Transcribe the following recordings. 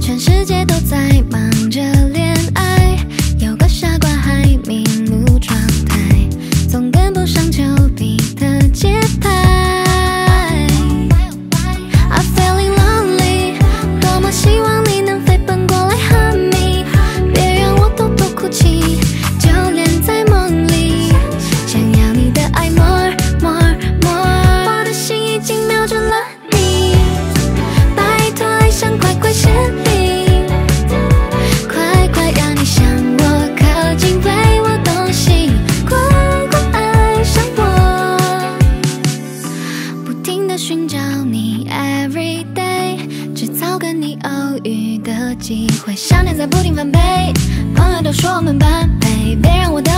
全世界都在忙。everyday 制造跟你偶遇的机会想念在不停翻倍朋友都说我们般配别让我等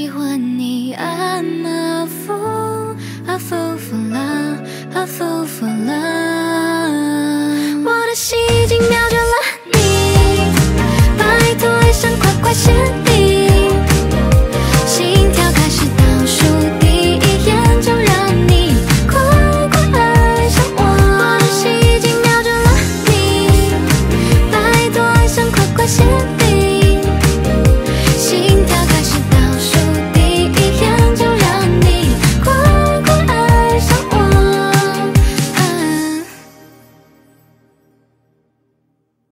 喜欢你，I'm a fool a fool for love a fool for love，我的心已经瞄准了你，拜托爱想快快显